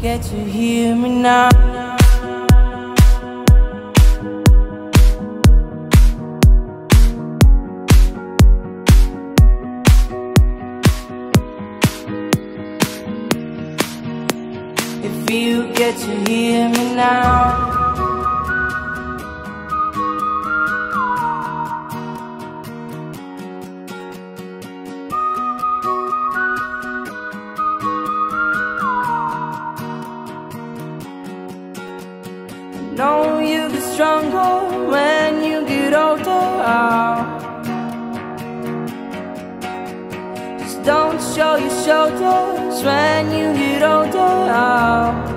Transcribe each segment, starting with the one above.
get to hear me now. If you get to hear me now. Know you get stronger when you get older. Just don't show your shoulders when you get older.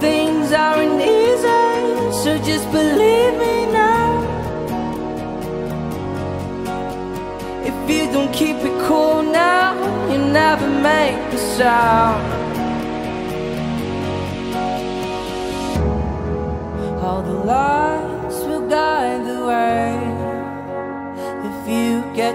Things aren't easy, so just believe me now. If you don't keep it cool now, you never make a sound.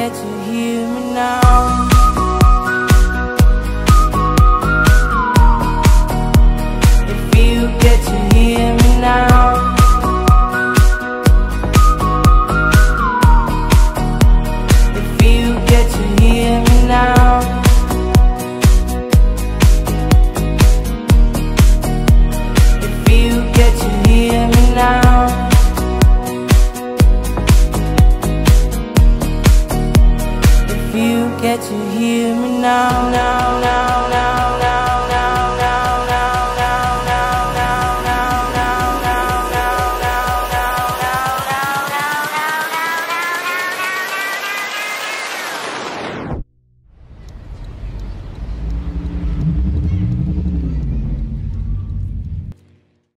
you get to hear me now To hear me now, now, now.